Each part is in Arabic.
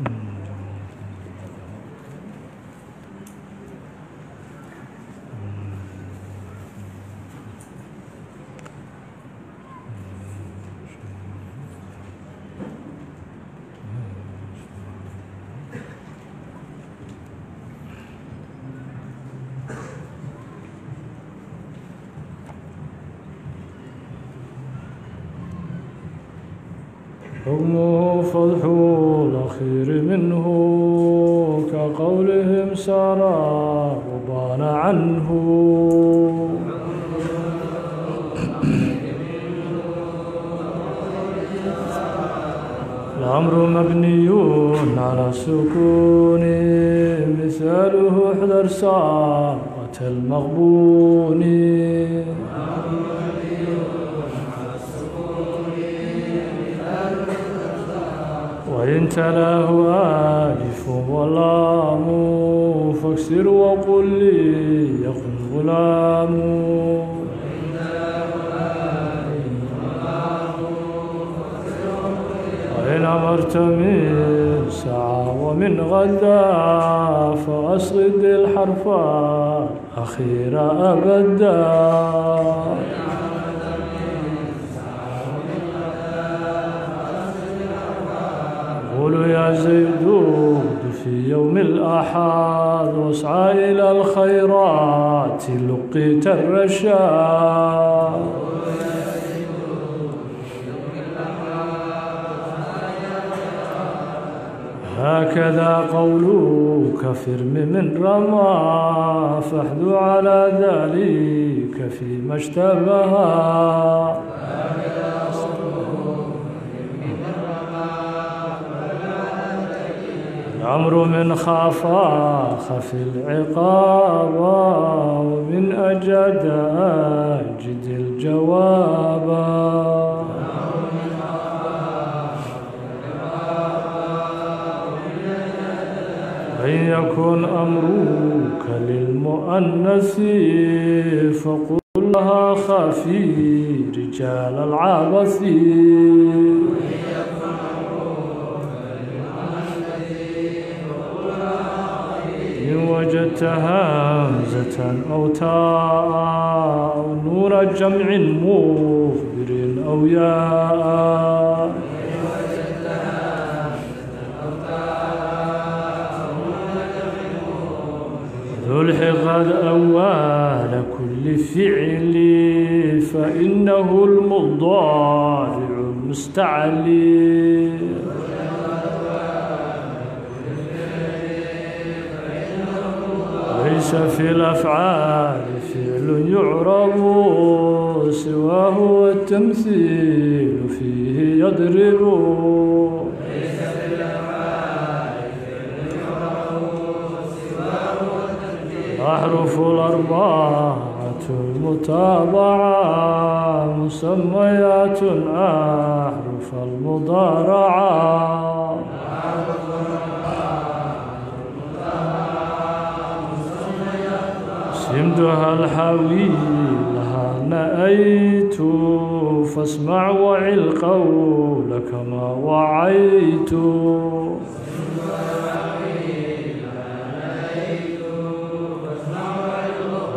Mm. حكمه فضح الأخير منه كقولهم سارى وبان عنه. الأمر مبني على السكون مثاله احذر ساقة المغبون. تلاه آلف ولام فاكسر وقل لي يقل غلام وإن أمرت من ساعة ومن غدا فأسغد الحرف أخير أبدا. يا زيد في يوم الأحد واسعى إلى الخيرات لقيت الرشاد. هكذا قولك فرم من رمى فاحذو على ذلك فيما اشتبها الأمر من خافا خف العقاب ومن أجد أجد الجواب. إن يكن أمرك للمؤنث فقل لها خافي رجال العبث. إن وجدت همزة أو تاء أو نور جمع مخبر أو ياء. ذلح قد أول كل فعل فإنه المضارع المستعلي. في الأفعال فعل يعرب سواه التمثيل فيه يضرب. أحرف الأربعة المتابعة مسميات أحرف المضارعة. سمدها الحوي لها نأيت فاسمع وعي القول كما وعيت.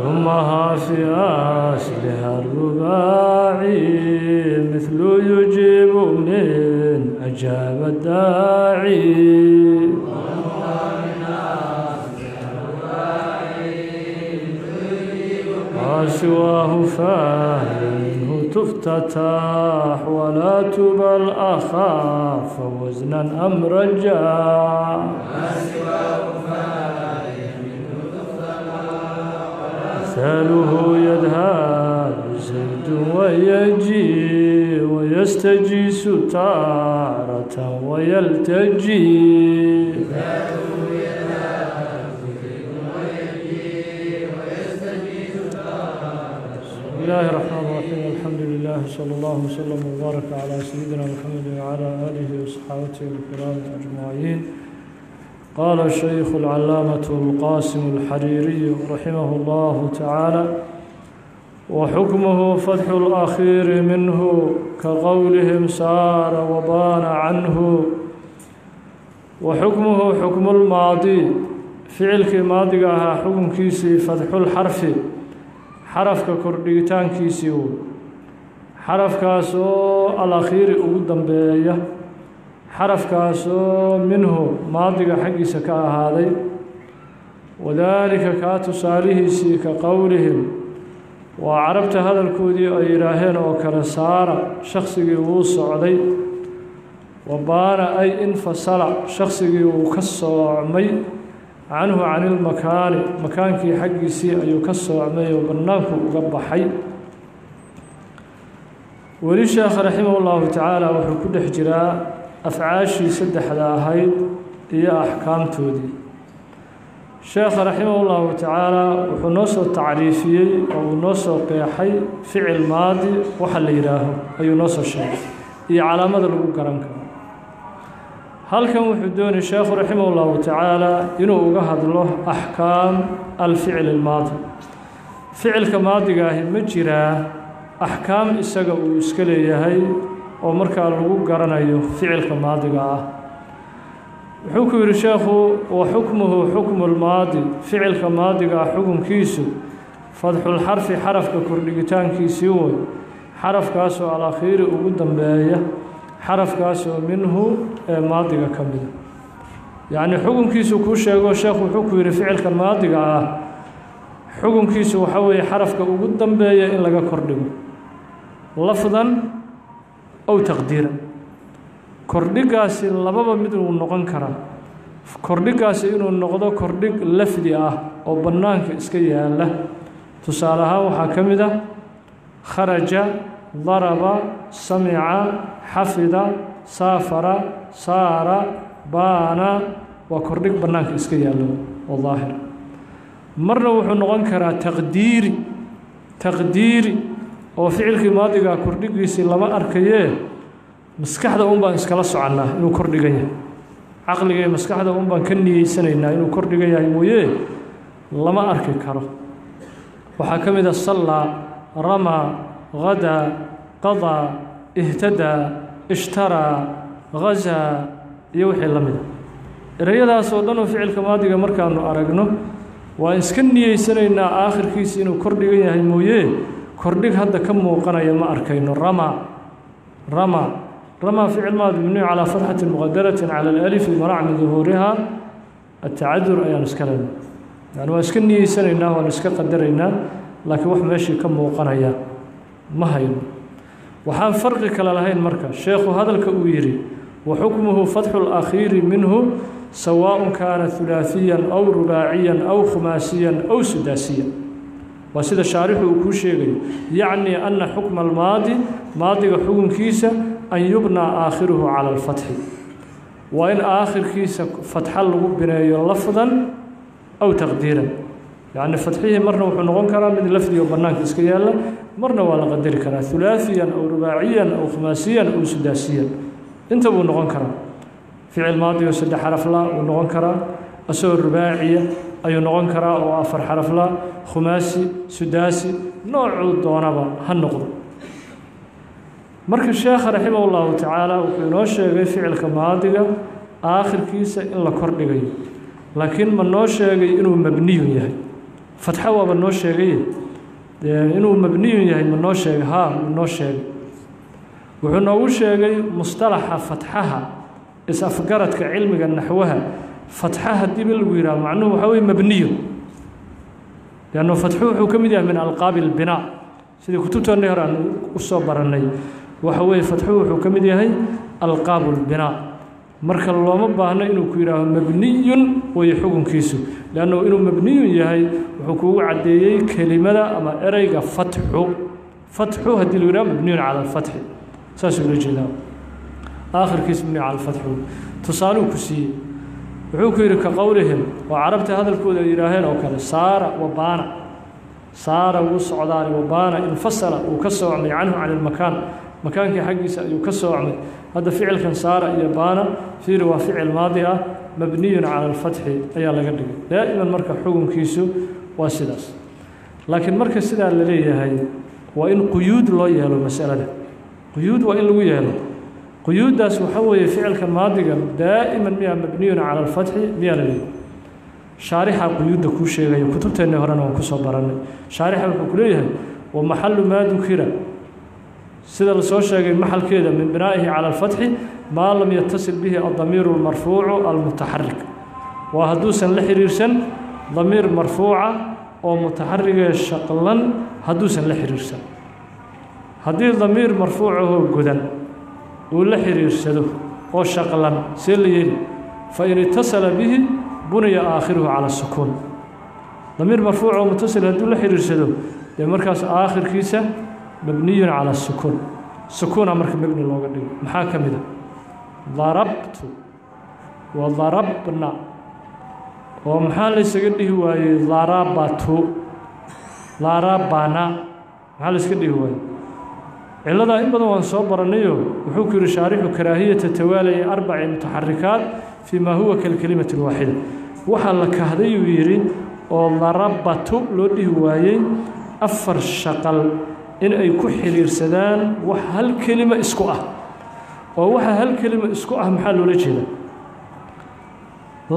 أمها في أصلها الرباعي مثل يجيب من أجاب الداعي. وسواه فاهمه تفتتح ولا تبل أخاف وزنا أم رجاء مثاله يذهب زيد ويجي ويستجيس تارة ويلتجي. الله الرحمن الرحيم. الحمد لله صلى الله وسلم وبارك على سيدنا محمد وعلى آله وصحابته الكرام أجمعين. قال الشيخ العلامة القاسم الحريري رحمه الله تعالى وحكمه فتح الأخير منه كقولهم سار وبان عنه. wa xukmuhu xukmulmaadi ficilkii maadiga ahaa xukunkiisii fadxulxarfi xarafka kordhigitaankiisii uu xarafkaas oo alakhiiri ugu dambeeya xarafkaas oo minhu maadiga xaggiisa ka ahaaday. Wadaalika kaa tusaalihiisii ka qowlihim waa carabta hadalkoodii ay yidhaaheen oo kale saara shaksigii wuu socday wa baana ay infasala shaksigii wuu ka soocmay عنه عن المكان مكان كي حقي سي أيو كسو عمي وبناك وقبحي. وللشيخ رحمه الله تعالى وفي كل حجراء أفعاشي سد حلاهي هي أحكام تودي. الشيخ رحمه الله تعالى وفي نص التعريفي أو نص القيحي فعل ماضي وحل إراه أي نص الشيخ هي علامة الأبو كرنكو halkan wuxuu doonay sheekhu raximah ullahu tacaala inuu uga hadlo axkaam alficil ilmaadi ficilka maadiga ahi ma jiraa axkaam isaga uu iska leeyahay oo markaa lagu garanayo ficilka maadiga ah. Wuxuu ku yidhi sheekhu wa xukmuhu xukmu lmaadi ficilka maadiga ah xukunkiisu fadxulxarfi xarafka kordhigitaankiisii woy xarafkaasoo alakhiiri ugu dambeeya xarafkaasoo minhu ee maadiga ka mida yacnii xukunkiisu kuu sheego sheekhu wuxuu ku yidhi ficilka maadiga ah xukunkiisu waxa weeye xarafka ugu dambeeya in laga kordhigo. Lafdan ow taqdiiran. Kordhigaasi lababa mid uu noqon karaa. Kordhigaasi inuu noqdo kordhig lafdi ah oo bannaanka iska yaalla. Tusaale ahaan waxaa ka mid ah kharaja xafida saafara saara baana waa kordhig bannaanka iska yaalla oo daahir marna wuxuu noqon karaa taqdiiri taqdiiri oo ficilkii maadigaa kordhigiisii lama arkayee maskaxda un baan iskala soconnaa inuu kordhigan yahay caqliga iyo maskaxda un baan ka niyeysanaynaa inuu kordhigan yahay mooye lama arki karo waxaa ka mid a sallaa ramaa غدا قضى اهتدى اشترى غزا يوحي لمن ريدا سودان في علك ماضي جمر كانوا أرجنا وإن سكني سنة إن آخر كيس إنه كردي وياه الموية كردي هذا كم وقنا يا ما أركي إنه رما. رما. رما في علم ماضي على فتحة مغدرة على الألف المرع من ظهورها. التعذر أي نسكلم يعني وإن سكني إنه ونسكت قدرنا لكن وح كم وقنا يا. ma hayno waxaan farqi kale lahayn marka sheekhu hadalka uu yidhi wa xukmuhu fatxu اlakhiiri minhu sawaaء kaana hulaaثiyan aw rubaaciyan aw khumaasiyan aw sudaasiyan waa sida shaarixu uu kuu sheegayo yacni ana xukma almaadi maadiga xukunkiisa an yubnaa aakhiruhu cala alfatxi waa in aakhirkiisa fatxa lagu bineeyo lafdan aw taqdiiran يعني فتحيه مرنا وحنا غنكرا من لفدي وبرنامج اسكيالا مرنا ولا قدر كرا ثلاثيا أو رباعيا أو خماسيا أو سداسيا. انت بو نغنكرا فعل ماضي وسد حرف لا ونغنكرا أسو رباعيا اي نغنكرا أو آفر حرف لا. خماسي سداسي نوع دونبا هنقض مركز الشيخ رحمه الله تعالى وفي نوشة فعل كماضي آخر كيسة إلا كردغي لكن من نوشة إنه مبني يعني. Fatxo waaba noo sheegaye inuu mabniyun yahay ma noo sheegay? Haa wuu noo sheegay. Wuxuu noogu sheegay mustalaxa fatxaha is-afgaradka cilmiga naxwaha. Fatxa hadiiba lagu yidhaha macnuhu waxaa weye mabniyo leannu fatxu wuxuu ka mid yahay min alqaabi albinaa sidii kutubtoonnii hore aan u soo barannay waxa weeye fatxu wuxuu ka mid yahay alqaabu lbinaa marka looma baahno inuu ku yidhaaho mabniyun weeye xukunkiisu leannu inuu mabniyun yahay wuxuu kuugu caddeeyey kelimada ama ereyga fatxu fatxu haddii lagu yidhaho mabniyun cala alfatxi saasuu ula jeedaa aakhirkiis mabniyu cala alfatxi tusaaluu ku siiyey wuxuu ku yidhi ka qowlihim oo carabta hadalkooda ay yidhaaheen oo kale saara wabaana saara wuu socdaani wabaana infasala uu ka soocmay canhu can ilmakaan makaankii xaggiisa ayuu ka soocmay هذا فعل كان سارة يبانا فير وفعل ماضي آه، مبني على الفتح. أي على قدر دائما مرك حكم كيسو واسلاس. لكن مرك سلا اللي هي وإن قيود لا يهلو مسألة قيود وإن لو يهلو. قيود داس وحوي فعل كان ماضي دائما مبني على الفتح ميا لي شارحة قيود كوشي غير كتب النهران هرانا وكسو برانا شارحة كوكليها ومحل ما ذكر. سيد الرسول شاك المحل كذا من بنائه على الفتح ما لم يتصل به الضمير المرفوع المتحرك وهدوسا لحريرسا ضمير مرفوع أو متحرك شقلا هدوسا لحريرسا هدي ضمير مرفوع هو قدن ولحريرسا أو شقلا سليل فإن اتصل به بني آخره على السكون ضمير مرفوع ومتصل هدو لحريرسا يعني مركز آخر كيسه mabniyun cala sukuun sukuuna marka mebni looga dhigo. Maxaa ka mid a? Darabtu. Wa darabna. Oo maxaa laysaga dhihi waayey darabatu. Darabana. Maxaa laysaga dhihi waayey cilladaa in badan waan soo barannayo wuxuu ku yidhi shaarixu karaahiyata tawaaliyi arbaci mutaxarikaat fii maa huwa kalkelimati lwaaxida waxaa la kahdayuu yidhi oo darabatu loo dhihi waayey afar shaqal in ay ku xiriirsadaan wax hal kelima isku ah. Oo waxa hal kelima isku ah maxaa loola jeeda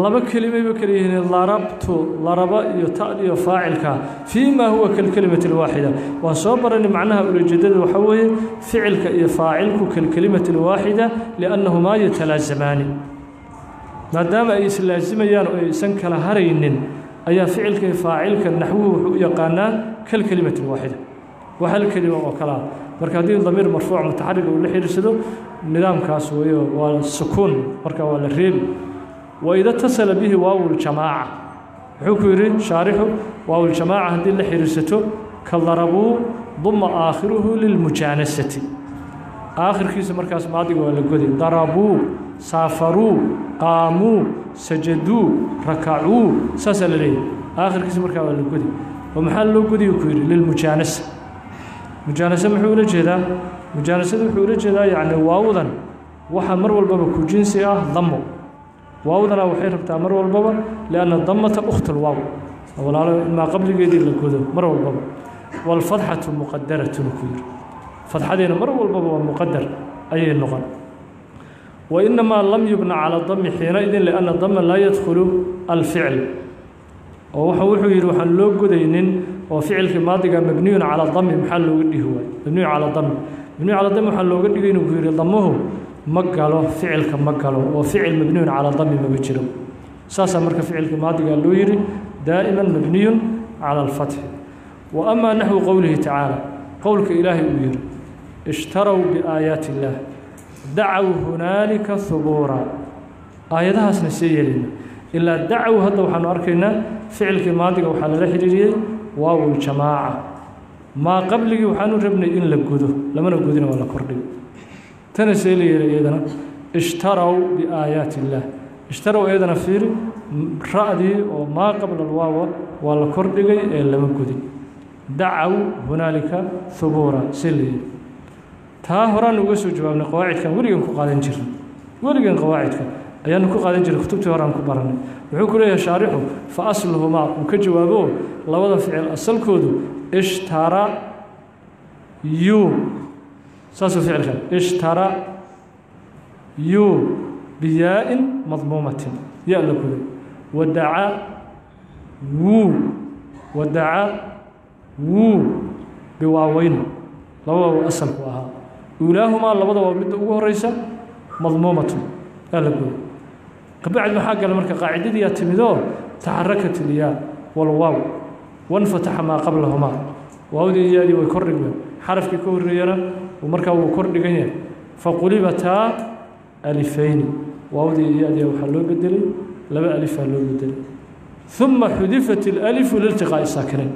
laba kelimayba kala yihiin larabtu laraba iyo ta'd iyo faacilka fii maa huwa kalkelimati alwaaxida. Waan soo baranay macnaha ulajeedada waxaa weeye ficilka iyo faacilku kalkelimati alwaaxida liannahumaa yatalaasamaani maadaama ay islaazimayaan oo aysan kala haraynin ayaa ficilka iyo faacilka naxwuhu wuxuu u yaqaanaa kalkelimati alwaaxida وحل كلمة وكلا مركا دين ضمير مرفوع متحرك واللي حيرسله نظام كاس ويو والسكون. مركا والريم وإذا اتصل به واو الجماعة. حكر شارحه واو الجماعة هذه اللي حيرسته كالضربو ضم آخره للمجانسة. آخر كيس مركز ماضي ولا قدي ضربوا سافروا قاموا سجدوا ركعوا سسلري آخر كيس مركز ولا قدي ومحل قدي يكوير للمجانسة. مجالس محور جدا. مجالس محور جدا يعني واوضا وحا مروا البابا كجنسي آه ضمو. واوضا أو آه حيرب تاع مروا البابا لأن الضمة أخت الواو. ما قبل جدي لكذا مروا البابا والفضحة مقدرة الكبير فضحة مروا البابا والمقدر أي اللغة وإنما لم يبنى على الضم حينئذ لأن الضم لا يدخل الفعل. وحوحو يروح اللوغو دينين oo ficilkii maadiga mabniyun cala dami maxaa looga dhihi waayo mabniyun cala dami mabniyun cala dami waxaa looga dhigay inuu ku yidhi damuhu ma galo ficilka ma galo oo ficil mabniyun calaa dami maba jiro saasaa marka ficilka maadigaa loo yidhi daa'iman mabniyun cala alfatxi wa amaa naxwu qowlihi tacaala qowlka ilaahay uu yidhi ishtarow biaayaati illaah dacow hunaalika hubuura aayadahaasna see yeelina ilaa dacow hadda waxaanu arkaynaa ficilkii maadiga waxaa lala xidhiiriyey واو الجماعة ما قبل يوحنا ربنا إن لجوده لما نجودنا ولا كردي تنسي لي إذن اشتروا بآيات الله. اشتروا إذن في رأدي وما قبل الواو ولا كردي إلا مجودي دعوا هنالك ثبورا سلي. تاهرا نقص جواب القواعد كان قادين جرا وريهم قواعد ayaanu ku qaadan jiray kutubtii horaan ku baranay wuxuu ku leeyahay shaarixu fa asluhumaa uu ka jawaabo labada ficil asalkoodu ishtara yu saasuu ficilkan ishtara yu biyaa-in madmuumatin ya la guday wadaca wuu wadaca wuu biwaaweyn labadaba asalku ahaa uulaahumaa labada waa midda ugu horeysa madmuumatun yaa la guday kabacdi maxaa gala marka qaacidadiyaa timidoo taxarakat ilyaa walwaaw wanfataxa maa qablahumaa waawdii iyaadii way kor dhigmeen xarafkii ka horreeyana markaa wuu kor dhigan yahay faqulibataa alifayni waawdii iyaadii waxaa loo bedelay laba alifaa loo bedelay uma xudifat alalifu liltiqaa'i saakinayn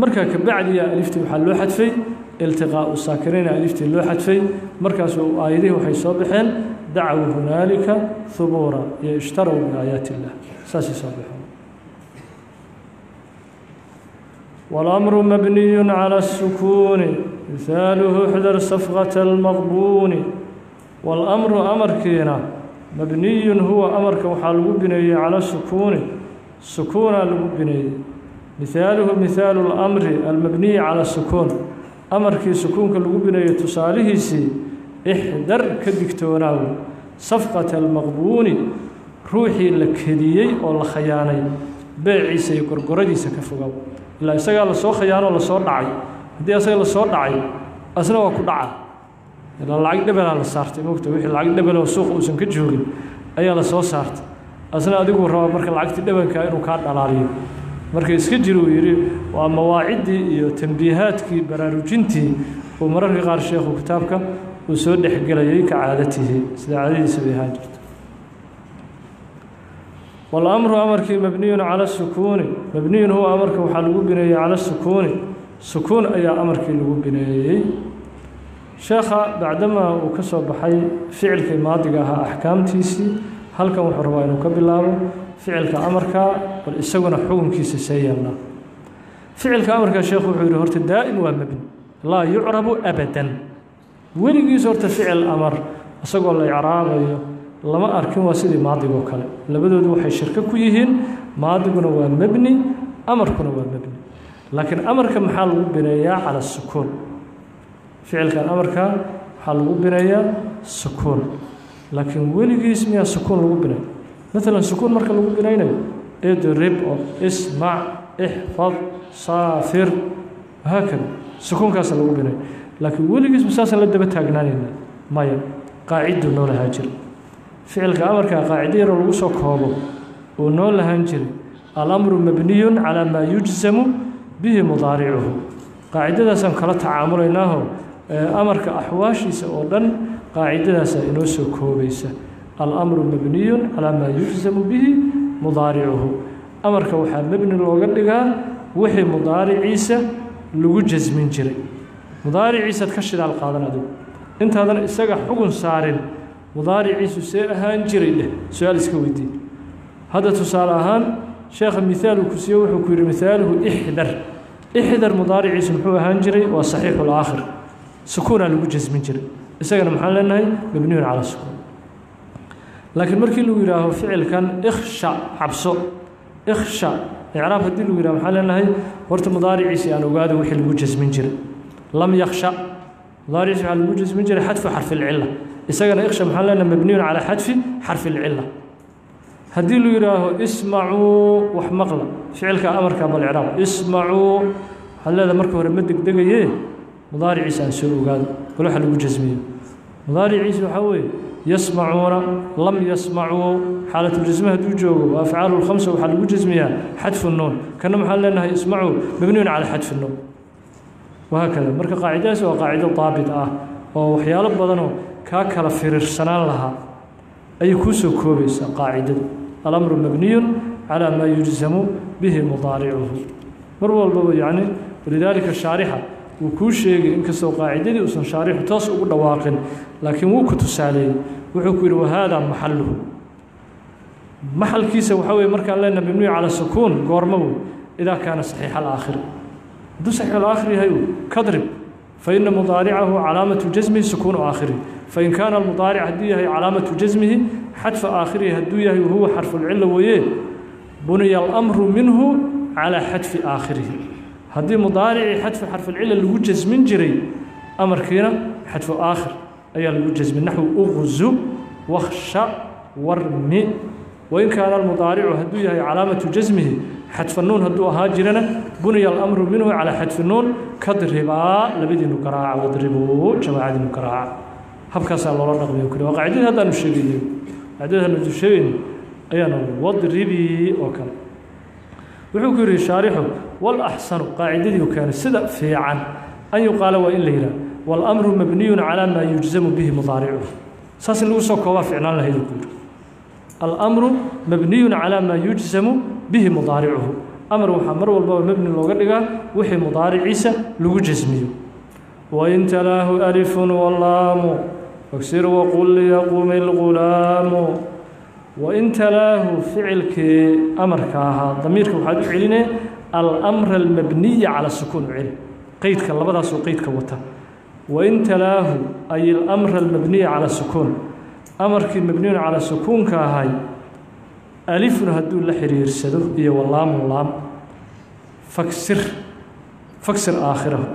markaa kabacdiyaa aliftii waxaa loo xadfay iltiqaa'u saakinayn aliftii loo xadfay markaasu aayadihii waxay soo baxeen hubuura iyo ishtarow biaayaati illah saasay soo baxeen والأمر مبني على السكون مثاله احذر صفغة المغبون. والأمر أمر كينا مبني هو أمر كوحال بني على السكون. سكون بني مثاله مثال الأمر المبني على السكون. أمر كي سكون كالبني تصاليه احذر كدكتوراو صفقة المغبون روحي لك هديي ولا خياني بيعي سيكر قردي سكفوغو لا يسأل سو خيان ولا سو دعي. هدي يسأل سو دعي. أسنا وكو دعا. إلا العقد دبل على السارت موكتا ويحي العقد دبل وسوق وسن كجوغي أي على سو سارت أسنا أدوك ورحوا مركا العقد دبل كائن وكاد على عليهم مركا يسكجلوا ويري ومواعيدي وتنبيهاتك برارو جنتي. ومرر غار شيخ وكتابك uu soo dhexgelayay ka caadatihi sida caadadiisa bay ahaan jirto walamru amarkii mabniyun cala sukuuni. Mabniyun huwa amarka waxaa lagu bineeyey cala sukuuni. Sukuun ayaa amarkii lagu bineeyey. Sheekha bacdamaa uu ka soo baxay ficilkii maadiga ahaa axkaamtiisii halkan wuxuu rabaa inuu ka bilaabo ficilka amarka bal isaguna xukunkiisa see yeelnaa ficilka amarka sheekhu wuxuu yidhi horta daa'im waa mabni. Laa yucrabu abadan weligiis horta ficil amar isagoo la icraabayo lama arkin waa sidii maadigoo kale. Labadoodu waxay shirko ku yihiin maadiguna waa mebni amarkuna waa mebni laakiin amarka maxaa lagu bineeyaa cala sukuun ficilkan amarka waxaa lagu bineeyaa sukuun laakiin weligiis miyaa sukuun lagu binay? Maalan sukuun marka lagu binaynayo idrib oo ismac ixfad saafir. Haakada sukuunkaasa lagu binay لكن ولي مساس لا دبت تاغنانينا مايا قاعد نول هاجر. فعل كأمر قاعد يرى الوسو كوبو ونول هاجر الأمر مبني على ما يجزم به مضارعه. قاعدة سان كلا تعاملناه أمر كاحواش يسودن قاعدة سان كوبيس الأمر مبني على ما يجزم به مضارعه. أمر كوحا مبني الوغدغا وحي مضارع عيسى لوجز من جري. Mudaariciisaad ka shidaal qaadan adigu intaadan isaga xugun saarin. Mudaariciisu see ahaan jiray dheh. Su'aal iska weydiin. Hadda tusaale ahaan sheekha mihaal uu ku siiye wuxuu ku yidhi mihaaluhu ixdar. Ixdar mudaariciisu muxuu ahaan jiray waa saxiixu laakhir sukuunaa lagu jasmin jiray. Isagana maxaan leenahay mabniyun calaa sukuun. Laakiin markii lagu yidhaaho ficilkan ikhsha cabso. Ikhsha icraab haddii lagu yidhaho maxaan leenahay horta mudaariciisi aan ogaado wixii lagu jasmin jiray لم يخشى ضارع على المجلس من جل حذف حرف العلة. إذا يخشى محلنا مبني على حتف حرف العلة. هديلو يراه اسمعوا وحمقلا فعل كأمر كابو الإعراب اسمعوا. هل هذا مركب رمدك دقي إيه مضارع عيسى سوء قال كل واحد مجزمين مضارع عيسى حوي يسمعون. لم يسمعوا. حالة الجزمة توجو وأفعال الخمسة وحال مجزمية حذف النون. كان محلنا يسمعوا مبنيون على حذف النون. Wahaakada marka qaacidadaas waa qaacido daabit ah oo waxyaalo badanoo kaa kala firirsanaan lahaa ayay kuu soo koobaysaa qaacidadu. Alamru mabniyun calaa maa yujsamu bihi mudaaricuhu. Mar walbaba yacni walidaalika shaarixa wuu kuu sheegay inkastoo qaacidadii uusan shaarixu toos ugu dhawaaqin laakiin wuu ku tusaaleeyey. Wuxuu ku yidhi wahaadaa maxaluhu maxalkiisa waxaa weye markaan leenaha mabniyu calaa sukuun goormo wey idaa kaana saxiixa alaakhir دوسك على آخره كضرب فإن مضارعه علامة جزمه سكون آخره فإن كان المضارع هدية علامة جزمه حتف آخره هدية وهو حرف العلة ويه بني الأمر منه على حتف آخره. هدي مضارع حتف حرف العلة الوجز من جري. أمر كينا حتف آخر. أي الوجز من نحو أغزو وخشى ورمي. وإن كان المضارع هدوية علامة جزمه حتف النون هدو هاجرنا بني الأمر منه على حتف النون كدربا لبدي نكراع وضربوا جماعة نكراع. حبك صلى الله عليه وسلم وقعدين هذا نشبين. قاعدين هذا نشبين. أي نوع وضربي أوكل وحكر الشارح والأحسن قاعدين يوكان سدى في عن أن يقال وإن ليلة. والأمر مبني على ما يجزم به مضارعه. ساس الوسوكوا في عنا الله يقول الأمر مبني على ما يجزم به مضارعه. أمر محمد والباب مبني لغرقة وحي مضارع عيسى لوجزمه وإن تلاه ألف واللام أكسر وقل يقوم الغلام. وإن تلاه فعلك أمرك ضميرك وحد علينا الأمر المبني على سكون قيد قيدك الله بدأ كوتا وإن تلاه أي الأمر المبني على السكون amarkii mabniyun calaa sukuunka ahay alifun hadduu la xiriirsado iyo walaamu laam faksir faksir aakhirahu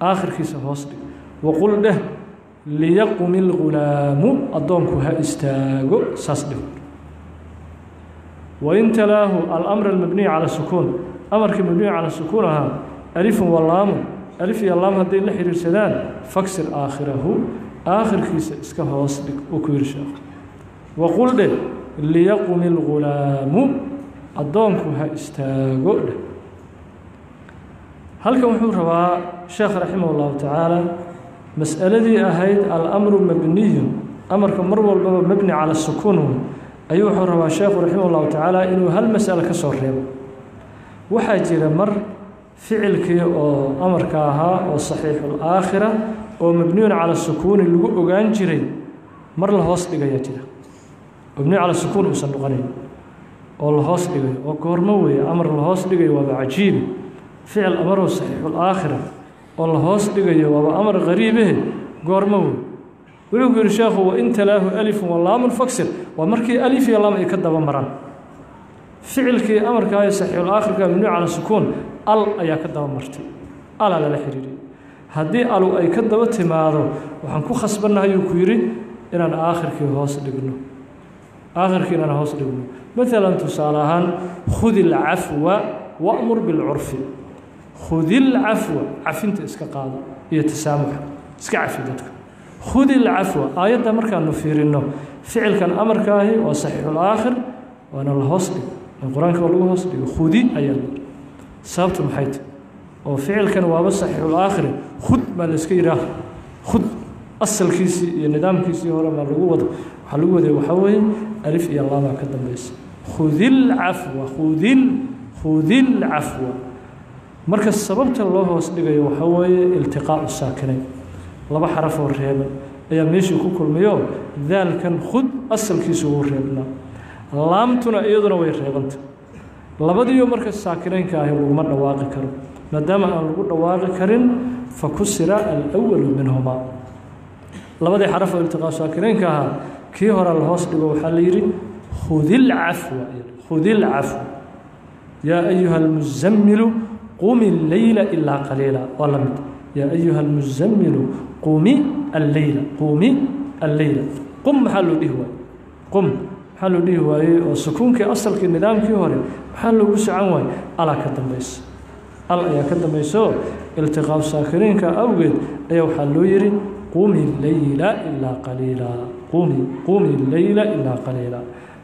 aakhirkiisa hoos dhig waqul dheh liyaqumi اlgulaamu addoonku ha istaago saas dhig wain talaahu alamr almabniy cala sukuun amarkii mabniy cala sukuun ahaa alifun walaamun alif iyo laam hadday la xiriirsadaan faksir aakhirahu aakhirkiisa iska hoos dhig uu ku yidhi sheekh waqul dheh liyaqumi اlgulaamu addoonku ha istaago dheh halkan wuxuu rabaa sheekh raximah اllahu tacaala mas'aladii ahayd alamru mabniyun amarka mar walbaba mabni cala sukuun ayuu wuxuu rabaa sheekhu raximah اllahu tacaala inuu hal mas'alo ka soo reebo waxaa jira mar ficilkii oo amarka ahaa oo saxiixulaakhira أو مبني على السكون اللي هو جانجري مر الهوس دقيا ترى مبني على السكون وصل غني أو الهوس دقيا أو كورموي أمر الهوس دقيا وهو عجيب فعل أمره صحيح والآخرة أو الهوس دقيا وهو أمر غريب كورموي ولو يقول الشيخ وإنت له ألف واللام فكسر ومركي ألف يا لام يكذب مرة فعل كي أمر كاي صحيح والآخرة مبني على السكون ال يكذب مرتين ألا لا حريري haddii alu ay ka daba timaado waxaan ku khasbannahay uu ku yidhi inaan aakhirkii hoos dhigno. Aakhirkii inaan hoos dhigno. Maalan tusaale ahaan khudi ilcafwa wa'mur bilcurfi khudi ilcafwa cafinta iska qaado iyo tasaamuxa iska cafi dadka. Khudi ilcafwa aayadda markaanu fiirinno ficilkan amarkaahi waa saxiixulaakhir waana la hoos dhig qur'aanka waa lagu hoos dhigo khudi ayaa sababtu maxay tahy oo ficilkan waaba saxiixulaakhiri khud baa la iska yidhaah khud asalkiisii iyo nidaamkiisii hore maa lagu wado. Waxaa lagu waday waxaa weeye alif iyo laamaa ka dambaysa khudil cafwa khudil khudil marka sababta loo hoos dhigayo waxaa weeye iltiqaau saakinayn. Laba xarafoo reeban ayaa meeshii ku kulmayo daalkan khud asalkiisu ugu reebnaa. Laamtuna iyaduna way reebanta. Labadiiyo marka saakinaynka ahi laguma dhawaaqi karo ما دام أن الغد كرين فكسر الأول منهما لبدي حرف التقاء ساكرين كها كي هو الهوس دبو حليري خذ العفو خذ العفو يا أيها المزمل قم الليل إلا قليلا ولم يا أيها المزمل قم الليل قم الليل قم حلو دي هو قم حلو دي وسكون كأصل كنظام كي هو حلو بس على كتم بس هل يا كدما يسوء التقاف ساكرين كأوغد أيها حلو يري قومي الليلة إلا قليلا. قومي قومي الليلة إلا قليلا.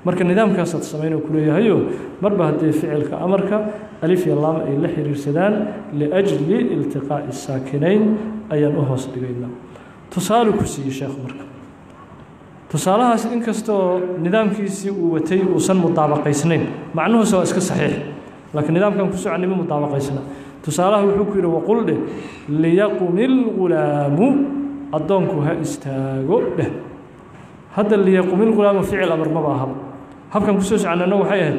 مرك النظام كاسة السمين وكل هيو مربها دي فعل كأمرك ألف يالله إلي لحر السدان لأجل التقاء الساكنين أي نهوص بغينا تصالو كسي شيخ مرك تصالها سنكستو نظام كيسي ووتي وصل مطابقي سنين معنوه سواء اسك صحيح. لكن نظامكم كسوع النبي مطابق إسلام. تسأله حكير وقل له ليقوم الغلام أدونك ها استاغو له. هذا اللي يقوم الغلام فعل أمر مباها هبكم كسوع عن النوع حيا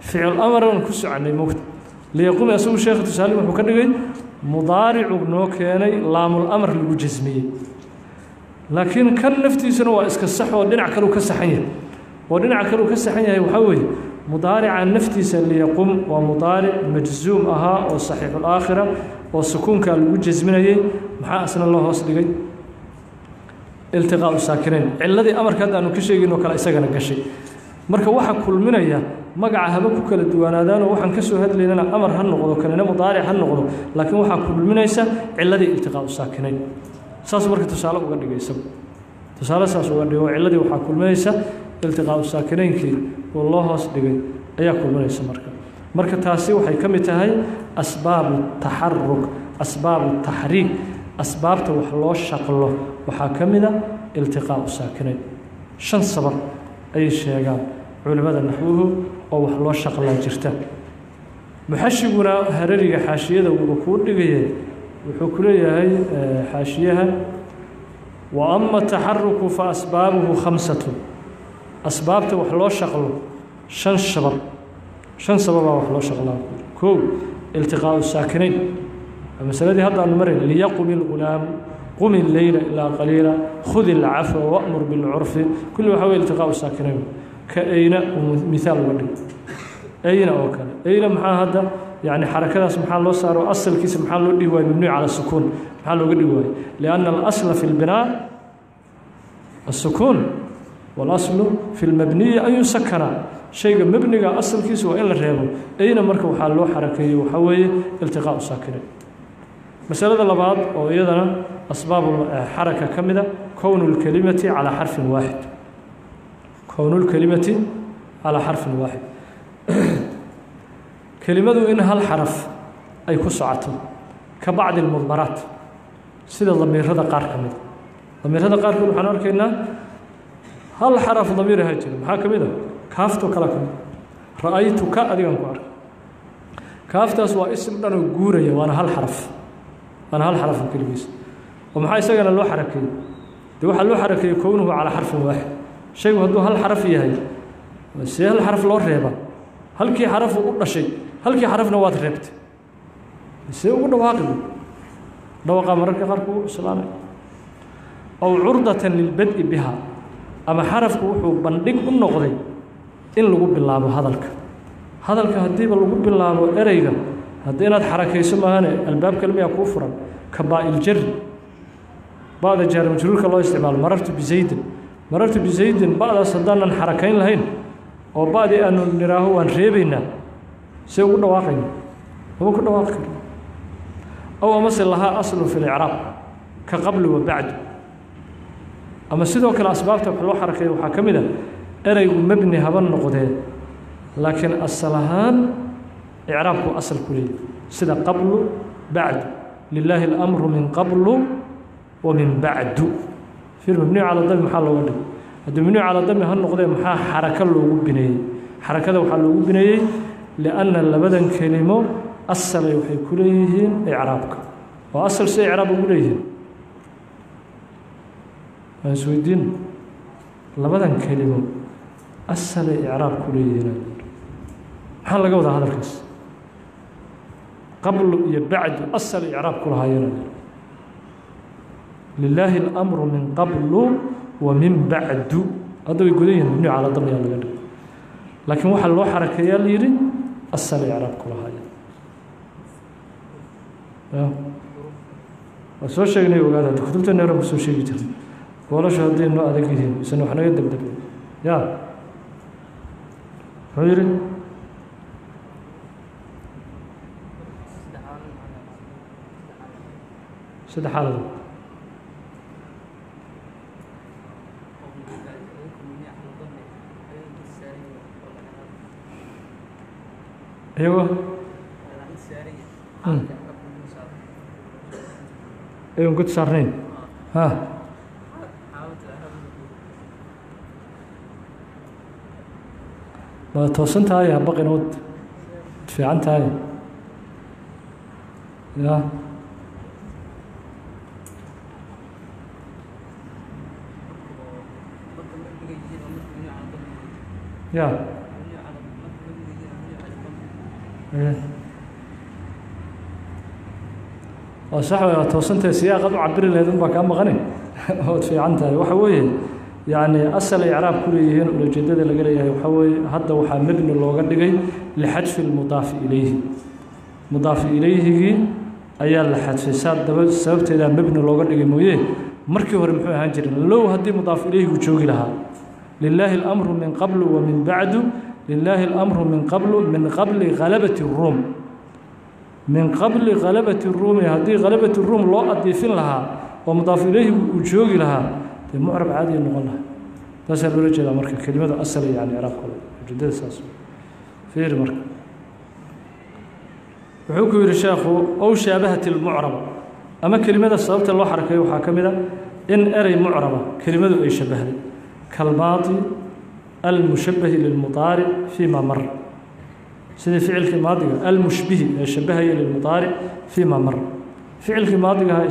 فعل أمر كسوع عن الموت ليقوم يسوع الشيخ تسالي وحكر له مضارع ابنك يعني لام الأمر الجزمي لكن كان نفتي سنوات إسك الصح ودين عكرو كسحية. ودين عكرو كسحية يحوي مضارع مضارعا نفتيسا يقوم ومضارع مجزوم أها وصحيح الآخرة وسكون كالوجز منه محاسن الله وصدقين التقاء الساكنين الذي أمر كذا أنه كشيء إنه كلا يسجن كشيء مركب واحد كل منا يا ما قاع هبك كل الدوانا دان وواحد كسر هذا لأن الأمر هالنقطة كنا مضارع هالنقطة لكن واحد كل منا يسا الذي التقاء الساكنين ساس مركب تسأله وقدر يجيب تسأله ساس وقدر يو الذي واحد كل منا يسا التقاء الساكنين كي oo loo hoos dhigay ayaa kulminaysa marka marka taasi waxay ka mid tahay asbaabu taxaruk asbaabu taxriik asbaabta wax loo shaqlo waxaa ka mida iltiqaau saakinayn shan sabab ayay sheegaan culimmada naxwuhu oo wax loo shaqlaa jirta muxashiguna harariga xaashiyada wuuba kuu dhigaya wuxuu ku leeyahay xaashiyaha wa ama taxaruku fa asbaabuhu khamsatu asbaabta wax loo shaqlo شن شبر شن سبب واخ لو شغلان كو التقاء الساكنين. المسألة دي هذا المرة ليقم الغلام قم الليل إلا قليلا خذ العفو وأمر بالعرف. كل حوالي التقاء الساكنين. كأين؟ مثال ولي أين أوكل؟ أين محا هذا؟ يعني حركة سبحان الله صار أصل كي سمحا الله هو مبني على السكون. سمحا الله هو. لأن الأصل في البناء السكون والأصل في المبني أن يسكن. shayga mebniga asalkiisa waa in la reebo. Ayna marka waxaa loo xarakeeyey waxaa weeye iltiqaau saakinin masalada labaad oo iyadana asbaabxaraka ka mida kownu lkelimati calaa xarfin waaxid. Kownu lkelimati calaa xarfin waaxid. Kelimadu in hal xaraf ay ku socoto ka bacdi lmudmaraat sida damiirada qaar ka mida damiirada qaarkood waxaan arkaynaa hal xaraf damiiraha jira maxaa ka mid a? كافتو كلاكم. رأيتو كا أديم قار كافتو سوا اسم لنا جورة يا وأنا هالحرف أنا هالحرف في كلبيس. وما هاي سجل اللوح حركي. دوح اللوح حركي يكونه على حرف واحد. شيء وهذا هالحرف يا هاي بس هي الحرف لور ريبا. هل كي حرف وقلنا شيء. هل كي حرف نوات ريبت. بس هي وقلنا واقلي نوقع مركة غرقو. سلامة أو عرضة للبدء بها. أما حرف وحو بندق النقضي in lagu bilaabo hadalka hadalka haddiiba lagu bilaabo ereyga haddii inaad xarakayso maahane albaab kalmiyaa kuu furan ka baa'il jari ba'da jaar majruurka loo isticmaalo marartu bizaydin marartu bizaydin ba'daas haddaanan xarakayn lahayn oo ba'dii aanu nidhaaho waan reebaynaa see ugu dhawaaqayna maba ku dhawaaqi karno aw amase lahaa aslu fi licraab ka qabli wa bacdu ama sidoo kale asbaabta wax loo xarakeeyo waxaa ka mid a ereygu mebni haba noqdee laakiin asal ahaan icraabku asal ku leeyahy sida qablu bacdu lilaahi alamru min qablu ومن بعد في المبني على الضم محل لو dhig hadii mabni على الضم ha noqdee maxaa xaraka loogu bineeyey xarakada waxaa loogu bineeyey لأنa labadan kelimo asalay waxay ku leeyihiin icraabka oo asal si icraab ugu leeyihiin aan isweydiin labadan kelimo asalay icraab ku leeyihiin maxaa laga wadaa hadalkaas qablu iyo bacdu asal icraab ku lahaayeen لله الأمر من قبل ومن بعد. هذا يقول لي مبني على ضم يلا قال لكن واحد لو حركة يلا يري أصل يعرف كل هذا وسو شيء نيو قال هذا. كتبت إنه رب سو شيء جري ولا شو هذين إنه هذا كذي سنو حنا يدب يري سد حاله. أيوه. أيوه كنت صارنين ها. wada toosan tahay habaqina wad fiican tahay ya. Ya. Oo sax waa toosantahay siyaa qad u cabiri lahayd un baa kaa maqani? Waad fiican tahay waxa weeye يعني أصل إعراب كل يهين ولو جدد لقرا يهي وحوي. هذا وحا مبني اللغة لقي لحجف المضاف إليه. مضاف إليه أي لحجف ساد دبا السبب تيدا مبني اللغة لقي مويه. مركي هرم حوي هانجر لو هدي مضاف إليه وشوق لها. لله الأمر من قبل ومن بعد. لله الأمر من قبل من قبل غلبة الروم. من قبل غلبة الروم. هذه غلبة الروم لو أدي فين لها. ومضاف إليه وشوق لها. معرب عادي نقول لها تسأل رجل مركة كلمة أصل يعني عراق جدا أساس في مركة وحكوا الشيخ أو شابهة المعربة. أما كلمة الصوت الله حركة وحاكمة إن أري معربة. كلمة أي شبه كالماضي المشبه للمضارع فيما مر. سيدي فعل الماضي المشبه شبه للمضارع فيما مر. فعل الماضي هاي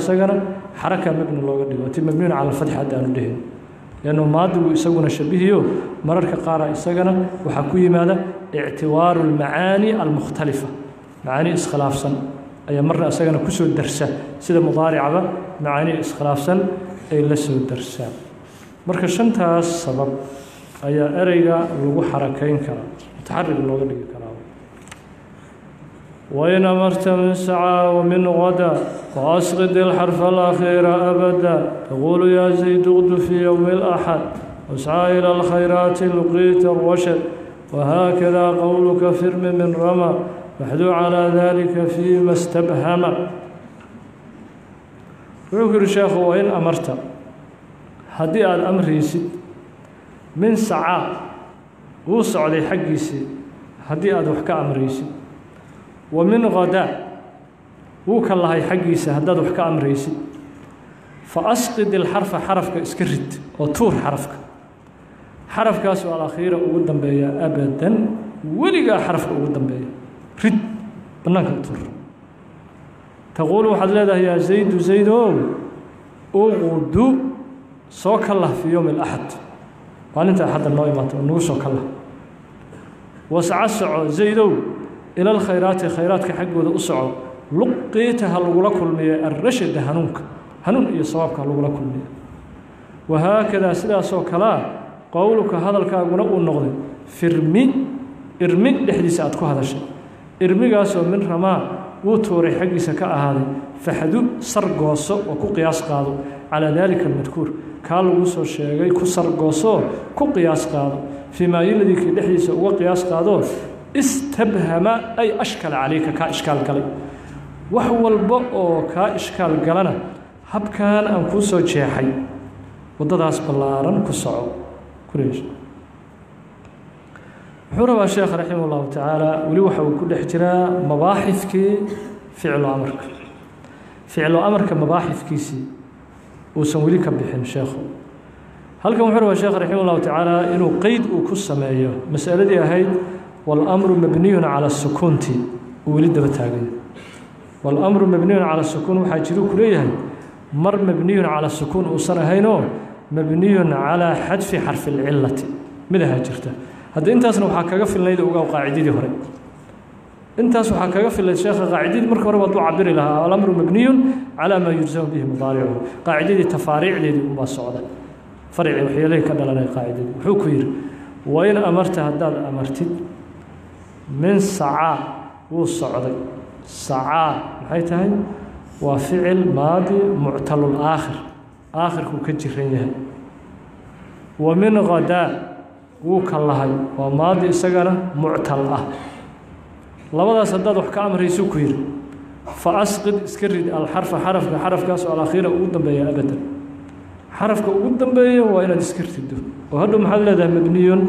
xaraka mebni looga dhigo ti mebniun cala alfatxi haddaanu dhehin leannu maadi wuu isaguna shabihiyo mararka qaara isagana waxaa ku yimaada ictiwaaru almacaani almukhtalifa macaani iskhilaafsan ayaa marna isagana ku soo darsa. Sida mudaaricaba macaani iskhilaafsan ay la soo darsaa. Marka shantaas sabab ayaa ereyga lagu xarakayn kara mutaxarig looga dhigi kara وإن أمرت من سعى ومن غدا فأسقط الحرف الأخير أبدا. تقول يا زيد اغد في يوم الأحد واسعى إلى الخيرات لقيت الرشد. وهكذا قولك فرم من رمى فاحدو على ذلك فيما استبهم. ويقول الشيخ وإن أمرت. هدي الأمر يسد من سعى وصعد حقيسي هدي أد وحكا أمر يسد ومن غدا وك الله حقي سهدد وحكى أمريسي. فأسقد الحرف حرف اسكرت وتور حرفك. حرف كاس على خير وقدم بيا ابدا ولقى حرف وقدم بيا رد بنك تور تقول واحد لها يا زيد زيد اغدو سوك الله في يوم الأحد. وانت أحد النوم نو سوك الله. وسعسع زيدو إلى الخيرات الخيرات كحق وذا أسعو. لقيتها لغلك المية الرشد هنوك هنون إيه صوابك لغلك المية وهكذا سلا سو كلا قولك هذا الكاغون أو النغضي فرمي إرمي لحديثاتك هذا الشيء. إرمي قاسو من رما وتوري حقي سكاء هذا فحدو سر وكو قياس قادو على ذلك المذكور. قال وصو شيغي كو سر كو قياس قادو فيما يلدي كي لحديثة وقياس قادو istabhama ay ashkala calayka kaa ishkaal galay. Wax walba oo kaa ishkaal galana habkan aan kuu soo jeexay waddadaas ballaaran ku soco wuxuu rabaa sheekh raximah ullahu tacaala weli waxa uu ku dhex jiraa mabaaxifkii ficlu amarka. Ficlu amarka mabaaxifkiisii uusan weli ka bixin sheekhu. Halkan wuxuu rabaa sheekh raximah ullahu tacaala inuu qeyd uu ku sameeyo masaladii ahayd والأمر مبني على السكون ولد بتاعين. والأمر مبني على السكون وحاجرو كليها مر مبني على السكون وصنا هينو مبني على حذف حرف العلة ماذا هاجرته؟ هذا أنت أصلا وحكى في الليل وقاعد قاعدين هري أنت أصلا وحكى في الليل شيخ قاعدين مركور وضوع عبير لها الأمر مبني على ما يجزم به مضارعه. قاعدين تفاريع لي وبصعده فرعي وحيلي كذا لنا قاعدين حكير وين أمرت هذا أمرت من سعى وو سعى هاي وفعل ماضي معتل الآخر. آخر كو كجرين يهي ومن غدا وو كاللهي. وماضي سقنا معتل آه لما دا سداد حكام أمر كبير فأسقط سكر الحرف حرف حرف كاس على خيره وقدم بيا أبدا. حرف قدم بيه وإلى تسكرت الدو وهذا محل ده مبني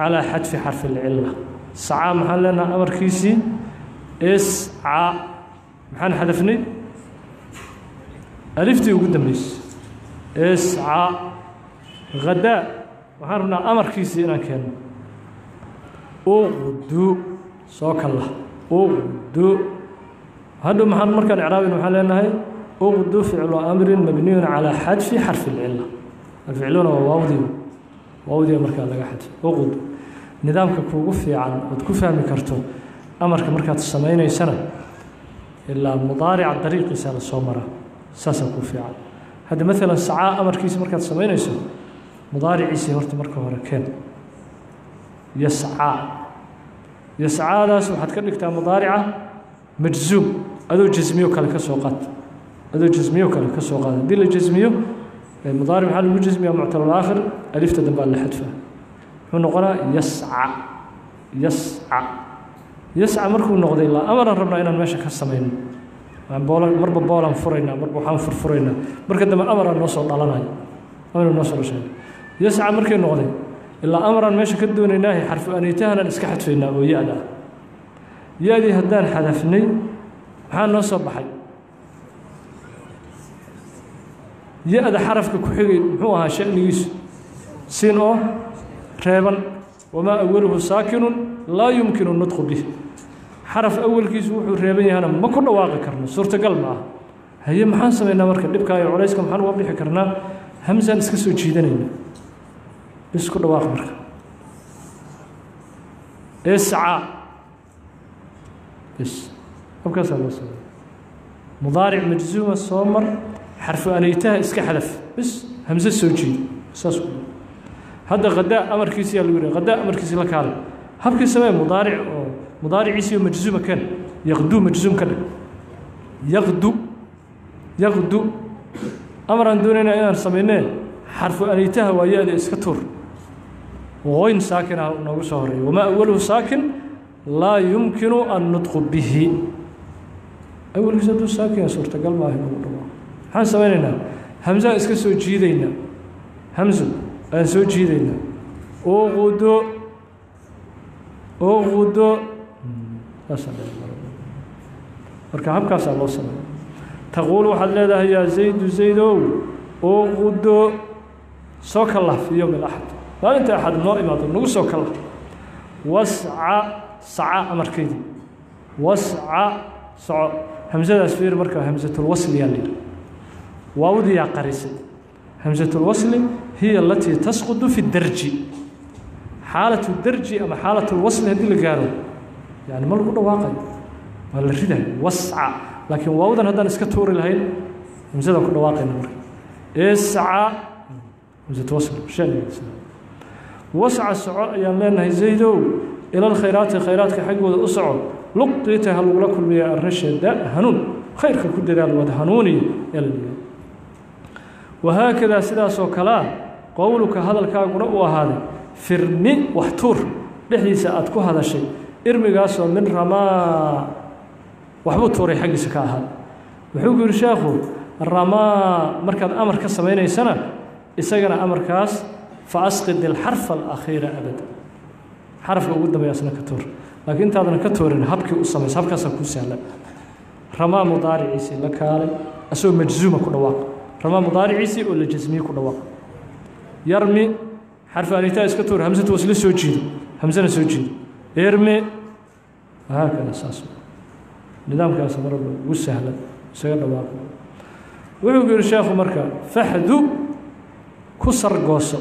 على حذف حرف العلة. سعى محلنا أمر كيسي اسعى محل حلفني ألفتي وقدم ليش اسعى غداء محل لنا أمر كيسي أنا كان أغدو سوك الله أغدو هذا محل مركا محل لنا هاي أغدو فعل أمر مبني على حد في حرف العلة الفعلون هو واودي ديو واو ديو مركا حد أغدو nidaamka kuugu fiican ood ku fahmi karto amarka markaad samaynaysana ilaa mudaarica dariiqiisa la soo maraa saasaa kuu fiican hadda maalan sacaa amarkiisi markaad samaynayso mudaariciisii horta marka hore keen yascaa yascaadaas waxaad ka dhigtaa mudaarica majzuum adoo jasmiyo kale ka soo qaad adoo jasmiyo kale ka soo qaad haddii la jasmiyo mudaaric maxaa lagu jasmiyaa muctalul aakhir alifta dambaa la xadfaa noqonaa yasca yasca yasca markuu noqday ilaa amaran rabnaa inaan meesha ka samayno boolan marba boolan furaynaa marba waxaan furfuraynaa marka dambe amaraan noo soo dhalanayo amar noo soo dhashay yasca markay noqday ilaa amaraan meesha ka doonaynaahay xarfu aniitahanaan iska xadfaynaa oo ya-da ah ya-dii haddaan xadafnay maxaa noo soo baxay ya-da xarafka ku xigay muxuu ahaa shanigiisu siin oo reeban وما أوله ساكن لا يمكن النطق به حرف أول كيس وحو الريبان يهانا ما كنا واقع كرنا سورة قلما هي محان سمينا مركا لبكا يا عليس كم حان حكرنا همزة نسكسو جيدان بس كنا واقع مركا اسعى بس أبكا سعى مضارع مجزومة صومر حرف أنيتها اسكا حلف بس همزة سوجي ساسو hadda hadaa amarkiisiyaa lagu yihi hadaa amarkiisi la kaalay habkii samee mudaaric oo mudaariciisiyo majzuuma keen yaqdu majzuum ka dhig yaqdu yaqdu amaraan doonayna inaan samaynee xarfu anitaha waa ya-da iska tuur qoyn saakina noogu soo horeeya wamaa awaluhu saakin laa yumkinu an nudqu bihi awalkiisa hadduu saakin suurtagal maaha inagu أنا سو جيرينا أو غدو أو غدو أصلا أركب كاس الله صلى تقول واحد لا ده يا زيد وزيد أو. أو غدو سوك الله في يوم الأحد. لا أنت أحد نوع ما تقول سوك الله. وسعة سعة أمر كيدي. وسعة همزة أسفير مركب همزة الوصل يلي. وأودي يا قريسي همزة الوصل هي التي تسقط في الدرج. حالة الدرج أما حالة الوصل هذه اللي قالوا. يعني ما الغدا واقع ولا ردا وسعة لكن واودا هذا نسكتور الهين مزيد كل واقع نور إسعى. مزيد توصل. شأن وسعى سعى يا مان زيدو. إلى الخيرات. الخيرات كحق اصعد لقيتها لكم يا الرشد هنون. خير كل دلال هنوني. وهكذا سلاس وكلام qowluka hadalkaaguna uu ahaaday firmi wax tuur dhexdiisa aad ku hadashay irmigaasoo min ramaa waxbuu tuuray xaggiisa ka ahaaday wuxuu ku yidhi sheekhu ramaa markaad amar ka samaynaysana isagana amarkaas fa asqid ilxarfa alakhiira abada xarafka ugu dambeeya asna ka tuur laakiin intaadan ka tuurin habkii u samaysa habkaasaa kuu sahla ramaa mudaariciisii la kaalay asagoo majzuuma ku dhawaaq ramaa mudaariciisii oo la jasmiye ku dhawaaq يرمي حرف أليتا إسكتور همزة وصل السوجين همزة السوجين إرمي هكذا أساس نظام كاس مرب وسهلة سهلة واقع ويقول الشيخ مركا فحذو كسر قوس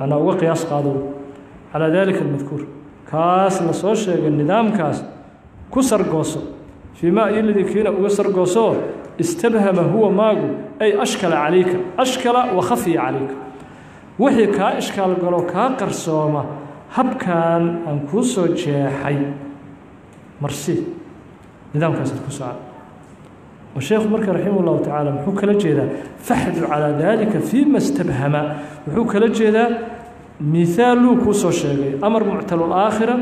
أنا وقياس قادو على ذلك المذكور كاس نصوش النظام كاس كسر قوس فيما يلي كينا وكسر قوسو استبهم هو ماغو أي أشكل عليك أشكل وخفي عليك wixii kaa ishkaal galo kaa qarsooma habkan aan kuu soo jeexay. Marsi. Nidaamkaasaad ku soca oo sheekhu marka raximah ullahu tacaala muxuu kala jeedaa faxdu calaa dalika fiima istabhama. Wuxuu kala jeedaa miaaluu kuu soo sheegay. Amar muctalulaakhira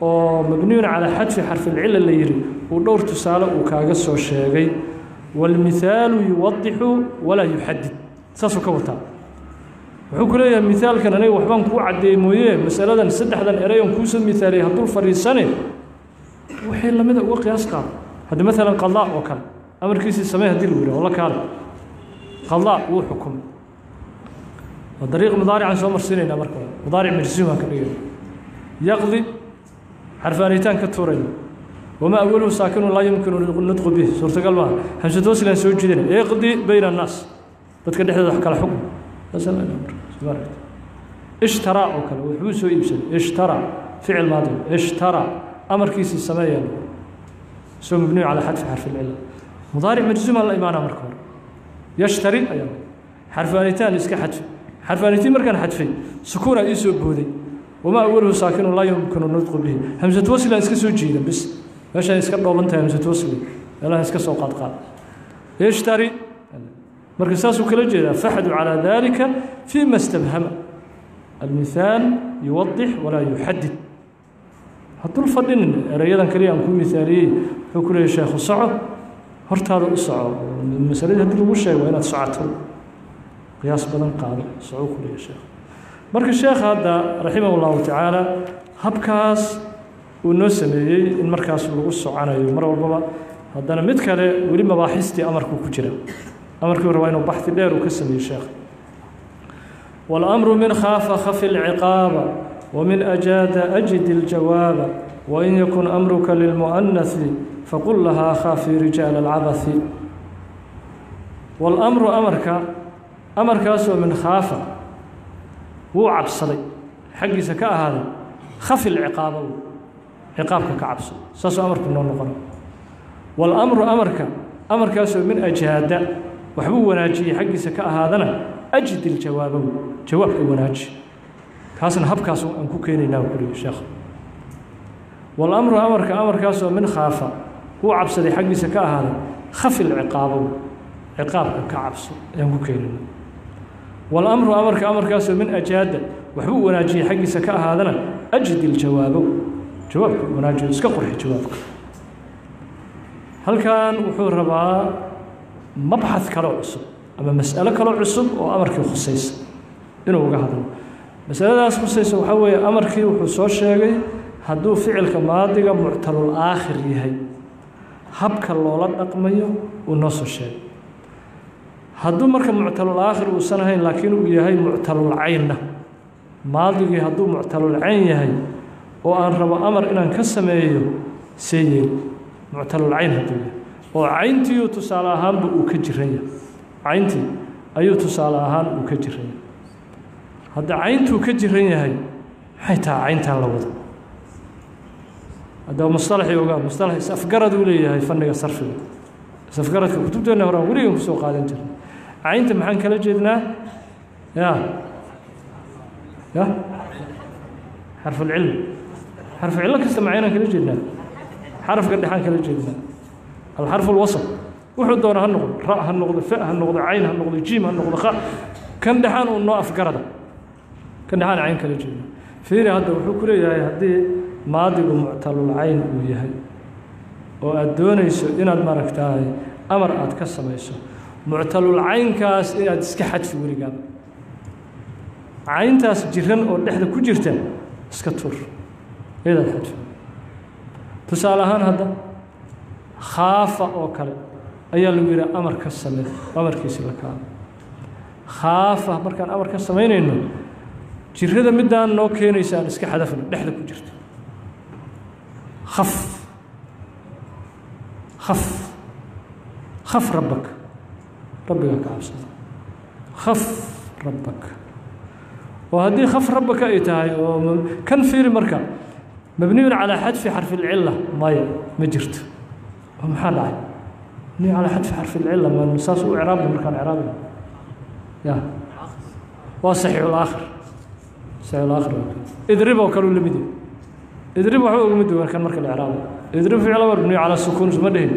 oo mabniyun calaa xadfi xarfilcila la yidhi uu dhowr tusaale uu kaaga soo sheegay. Waalmihaalu yuwadixu walaa yuxadid saasuu ka wataa وحكولي مثال كان أنا وحبان كو عدي موية مسألة سد حدا إريون كوس مثالي هدول فري السنة وحين لما وقي أسقى هذا مثلا قضاء وكان أمر كيس السماء هدي الأولى والله كان قضاء وحكم الطريق مضارع عن سومر سنين أمر كون مضارع مرسوم كبير يقضي حرفانيتان كثورين وما أوله ساكن لا يمكن ندخل به سورة قلبها حمشة توصل إلى سوجدين يقضي بين الناس بتكلم هذا الحكم حسن الأمر سبارك اشترى أوكل. وحوس ويمشي اشترى. فعل ماضي. اشترى. أمر كيس السماء سو مبني على حذف حرف العلة. مضارع مجزوم الله إيمان أمر كور. يشتري أيضا. حرف أنيتان يسكح حذف حرف أنيتين مركان حذفين سكون يسوع بوذي وما أوله ساكن الله يمكن أن النطق به. همزة توصل إسك سو جيدا. بس. ماشي إسك الله بنتها همزة توصل الله إسك سو قاد قال. اشتري. Marka saasuu kala jeedaa faxdu calaa dalika fima istabhama almithaal yuwadix walaa yuxadid haddul fadhinin erayadan kaliya aan kuu mithaaliyey wuxuu ku leeyahy sheekhu soco hortaada u soco masaladii haddii lagu sheego inaad socoto qiyaas badan qaado soco ku leeyahy sheekh marka sheekha hadda raximah llahu tacaala habkaas uu noo sameeyey in markaas lagu soconayo mar walbaba haddana mid kale weli mabaaxistii amarku ku jira amarkii rabaa inuu baxdi dheer uu ka sameeyey sheekh والأمر من خاف خف العقاب ومن أجاد أجد الجواب. وإن يكن أمرك للمؤنث فقل لها خافي رجال العبث. والأمر أمرك أمرك أسوأ من خاف. هو عبصري حقي سكاء هذا. خف العقاب. عقابك كعبص ساسو أمرك من النقر والأمر أمرك أمرك أسوأ من أجاد. وحبو وناجي حق سكاء هذانا. أجد الجواب جوابك وناجي. كاسن هب كاسو أن كوكيني ناوكري الشيخ والأمر أمر كأمر كاسو من خافة هو عبسدي حق سكاء هذا. خف العقاب عقاب كعبسو أن كوكيني والأمر أمر كأمر كاسو من أجاد. وحبو وناجي حق سكاء هذانا. أجد الجواب. جوابك وناجي سكاء قرحي جوابك. هل كان وحور ربا؟ Mas'alo kaloo cusub oo amarkii khusaysa inuu uga hadlo masaladaas khusaysa waxaa weeye amarkii wuxuu soo sheegay hadduu ficilka maadiga muctalul aakhir yahay habka loola dhaqmayo uu noo soo sheegay hadduu marka muctalul aakhir uusan ahayn laakiin uu yahay muctalul caynna maadigii hadduu muctalul cayn yahay oo aan rabo amar inaan ka sameeyo see yeeli muctalul cayn hadduu yahay oo cayntiiu tusaale ahaanba uu ka jiran yahay cayntii ayuu tusaale ahaan uu ka jiran yahay hadda cayntuu ka jiran yahay maxay tahay cayntaan la wado haddaba musطalaxii ogaa musطalax is-afgarad uu leeyahay fanniga sarfiga is-afgaradka kutubteenna horaan weligan kusoo qaadan jirnay caynta maxaan kala jeednaa ya ya xarfulcilm xarfu cillo kasta macaynaan kala jeednaa xarafka dhexaan kala jeednaa alxarfu اlwasط wuxuu doona ha noqdo ra ha noqdo fa ha noqdo cayn ha noqdo jiim ha noqdo kha kan dhexaan uu noo afgarada kan dhexaan cayn kala jeednaa fiiri hadda wuxuu ku leeyahay haddii maadigu muctalul cayn uu yahay oo aad doonayso inaad maaragtaay amar aad ka samayso muctalul caynkaas inaad iska xadfi weligaaba cayntaas jiran oo dhexda ku jirta iska tur iyadaad xadfi tusaale ahaan hadda خاف أو كل أي لغير أمر كسل أمر كسل كان خاف أمر كان أمر كسل مين إنه جرده مدان نو كين إنسان إسك حدا فن لحد كجرت خف. خف. خف ربك. ربك عبسة خف ربك. وهذه خف ربك إيتاي. كان في مركب مبني على حد في حرف العلة. ما مجرت جرت maxaa dhacay mabniyu calaa xadfi xarfi lcila ma saas u ciraabna markaan ciraabina ya waa saxiixulaakhir saxiixulaakhir idrib oo kale u lamid yahay idrib waxba ugama duwan kan marka la icraabo idrib ficla mar mabniyu calaa sukuun isma dhihin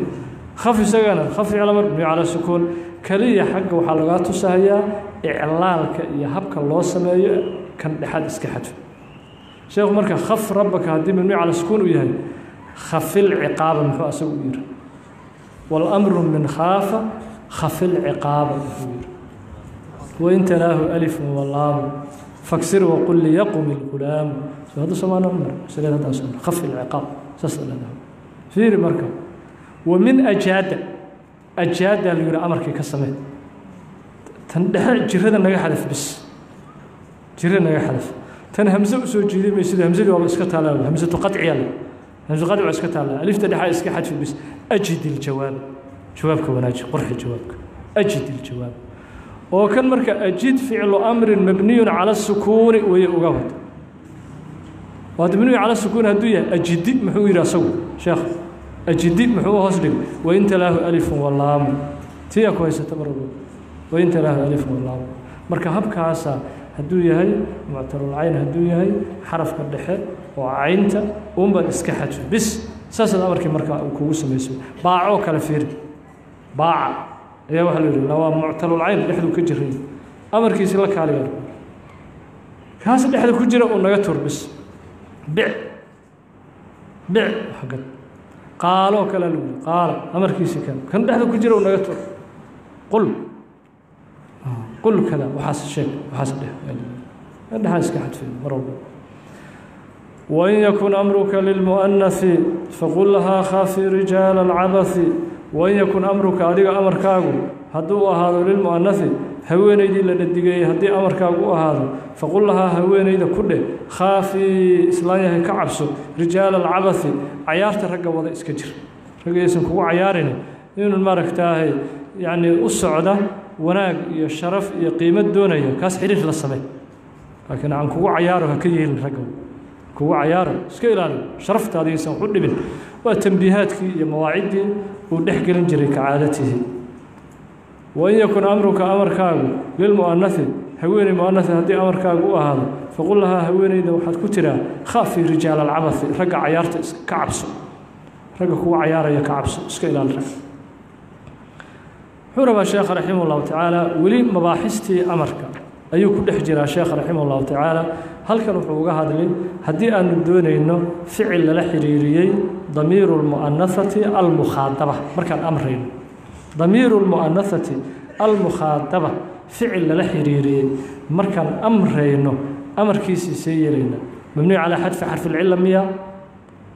khaf isagana khaf ficla mar mabniyu calaa sukuun keliya xagga waxaa lagaa tusahayaa iclaalka iyo habka loo sameeyo kan dhexaad iska xadfo sheekhu marka khaf rabbaka haddii mabniyu calaa sukuun uu yahay khafil ciqaaba muxuu asagu u yidhi والأمر من خاف خف العقاب وإن تلاه ألف واللام فاكسر وقل ليقم الغلام. هذا سمعنا عمر خف العقاب. سأسأل له فير مركب. ومن أجاد أجاد يقول أمرك كسمه تنده جرد النجاح حلف بس. جرد النجاح حلف تن همزة وسوي جديد بس همزة والله إسكت على همزة تقطع يعني همزقاد وعسك تالا ألف تدحى إسك حد في بس أجد الجواب. جوابك وناجي قرح جوابك أجد الجواب. وكان مرك أجد فعل أمر مبني على السكون ويقود وهذا مبني على السكون هدوية أجد محوي رسو شيخ أجد محوي هصدق وإنت له ألف واللام. تيا كويسة تبرو وإنت له ألف واللام. مرك هبك عسى هدوية هاي. معتر العين هدوية هاي. حرف كالدحر oo caynta unbaad iska xadfi bis saasaad amarkii marka uu kugu samayso baacoo kale fiiri baaca ayaa waxaa la yidhi waa muctalul cayn dhexduu ka jiray amarkiisi la kaaliya kaas dhexda ku jira uu naga tur bis bic bic xagad qaalo kale lagu yidhi qaala amarkiisi kan kan dhexda ku jira uu naga tur qul qul kada waxaas sheeg waxaas dheh dhexaa iska xadfin mar walba وإن يكن أمرك للمؤنث فقل لها خافي رجال العبث. وإن يكن أمرك أديك أمركاغو هدو أهادو للمؤنث. هوينيدي لددقي هدي أمركاغو أهادو. فقل لها هوينيدي كله خافي إسلامي كعبسو رجال العبث. عيارت رقا وضع إسكجر. رقا يسن كو عيارين إنو المارك تاهي يعني السعودة وناق يا شرف يا قيمة دونية. كاس حريف للسماء. لكن كو عيارها كيهل رقا. Kugu cayaara iska ilaali sharaftaada aysan waxu dhibin waa tambiihaadkii iyo mawaaciddii uu dhex gelin jiray ka caadatihi wain yakun amruka amarkaagu lilmu'anasi haweeney mu'anasi haddii amarkaagu u ahaado faqul lahaa haweeneyda waxaad ku tiraa khaafii rijaal alcabasi ragga cayaarta ka cabso ragga kugu cayaaraya ka cabso iska ilaali rag wuxuu rabaa sheekha raximah ullahu tacaala weli mabaaxistii amarka ayuu ku dhex jiraa sheekha raximah ullahu tacaala halkan wuxuu uga hadlay haddii aanu doonayno ficil lala xiriiriyey damiiru lmu'anahati almukhaadaba markaan amrayno damiiru lmu'anahati almukhaadaba ficil lala xiriiriyey markaan amrayno amarkiisii see yeelayna mabniyu calaa xadfi xarfi lcila miya